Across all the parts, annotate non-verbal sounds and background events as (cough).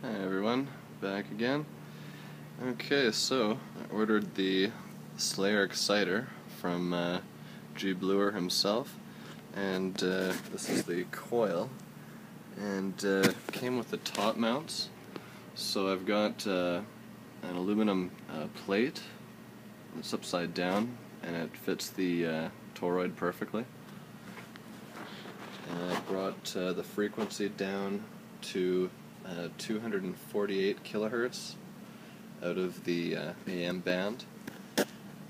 Hi everyone, back again. Okay, so I ordered the Slayer Exciter from uh, G. Bluer himself, and uh, this is the coil, and uh, came with the top mounts. So I've got uh, an aluminum uh, plate, it's upside down, and it fits the uh, toroid perfectly. And I brought the frequency down to uh, 248 kilohertz out of the uh, AM band,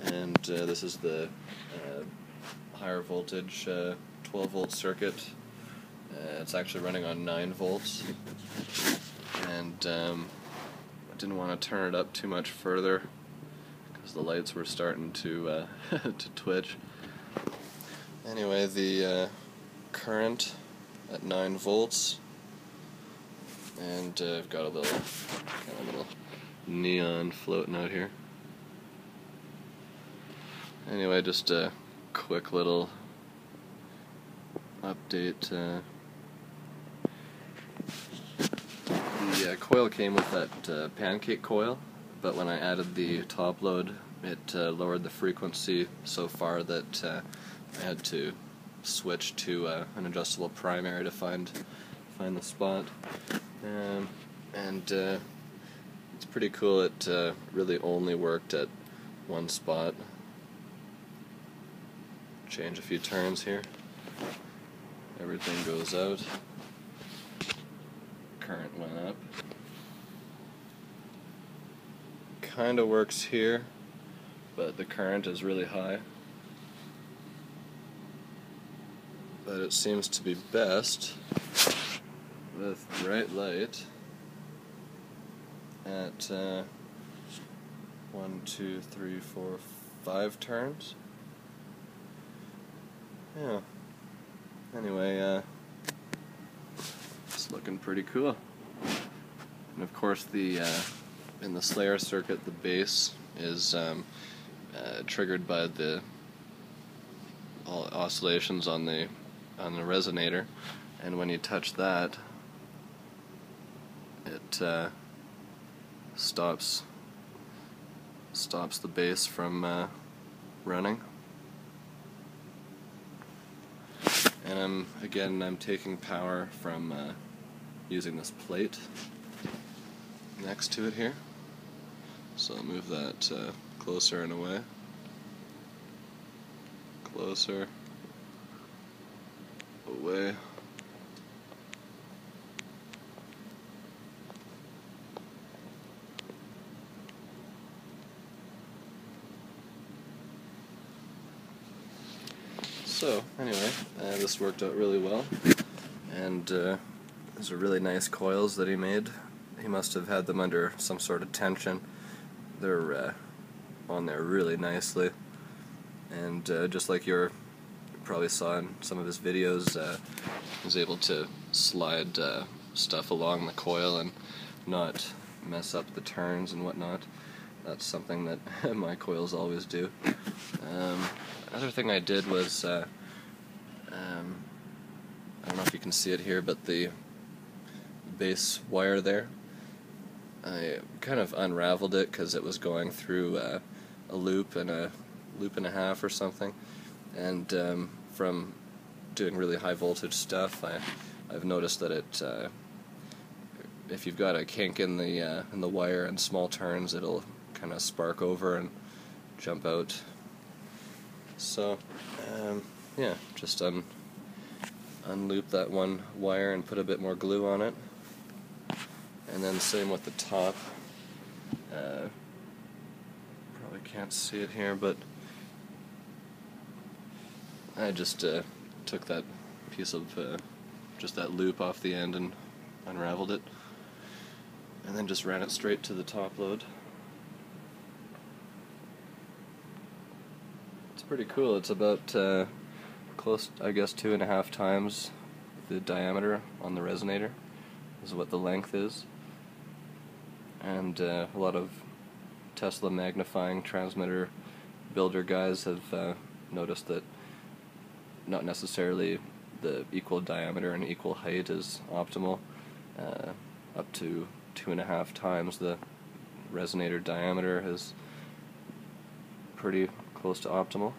and uh, this is the uh, higher voltage uh, 12 volt circuit. It's actually running on 9 volts, and um, I didn't want to turn it up too much further because the lights were starting to (laughs) to twitch. Anyway, the current at 9 volts and uh, I've got a little kind of little neon floating out here. Anyway, just a quick little update. Uh, the uh, coil came with that uh, pancake coil, but when I added the top load, it uh, lowered the frequency so far that uh, I had to switch to an adjustable primary to find find the spot. Um, and uh, it's pretty cool. It uh, really only worked at one spot. Change a few turns here. Everything goes out. Current went up. Kind of works here, but the current is really high. But it seems to be best with bright light at uh, one, two, three, four, five turns. Yeah. Anyway, uh, it's looking pretty cool. And of course, the uh, in the Slayer circuit, the base is um, uh, triggered by the oscillations on the on the resonator, and when you touch that, it uh, stops stops the base from uh, running. And I'm again I'm taking power from uh, using this plate next to it here. So I'll move that uh, closer and away. Closer. Away. So, anyway, uh, this worked out really well. And uh, these are really nice coils that he made. He must have had them under some sort of tension. They're uh, on there really nicely. And uh, just like you probably saw in some of his videos, uh, he was able to slide uh, stuff along the coil and not mess up the turns and whatnot. That's something that (laughs) my coils always do. Um, other thing I did was, uh, um, I don't know if you can see it here, but the base wire there, I kind of unraveled it because it was going through uh, a loop and a loop and a half or something, and um, from doing really high voltage stuff, I, I've noticed that it, uh, if you've got a kink in the uh, in the wire and small turns, it'll kind of spark over and jump out. So, um, yeah, just un unloop that one wire and put a bit more glue on it. And then same with the top. Uh, probably can't see it here, but I just uh, took that piece of uh, just that loop off the end and unraveled it, and then just ran it straight to the top load. It's pretty cool. It's about uh, close, I guess, two and a half times the diameter on the resonator is what the length is. And uh, a lot of Tesla magnifying transmitter builder guys have uh, noticed that not necessarily the equal diameter and equal height is optimal. Uh, up to two and a half times the resonator diameter is pretty close to optimal.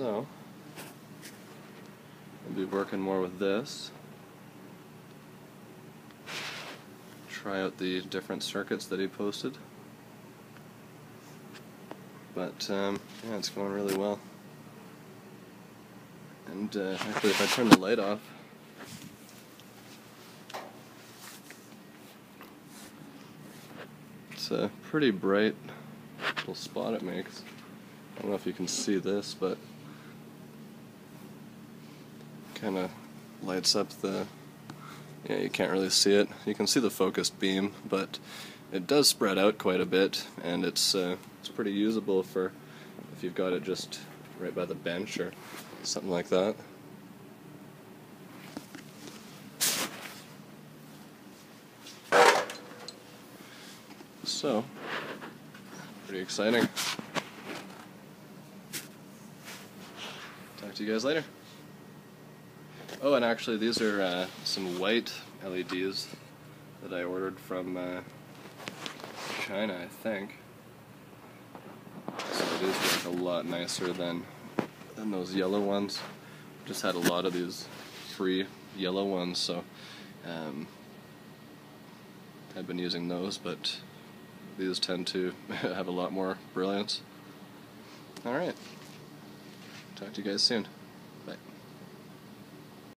So, I'll be working more with this. Try out the different circuits that he posted. But, um, yeah, it's going really well. And uh, actually, if I turn the light off, it's a pretty bright little spot it makes. I don't know if you can see this, but kind of lights up the. Yeah, you can't really see it. You can see the focused beam, but it does spread out quite a bit, and it's uh, it's pretty usable for if you've got it just right by the bench or something like that. So, pretty exciting. Talk to you guys later. Oh, and actually, these are uh, some white LEDs that I ordered from uh, China, I think. So these work a lot nicer than than those yellow ones. Just had a lot of these free yellow ones, so um, I've been using those, but these tend to (laughs) have a lot more brilliance. Alright. Talk to you guys soon.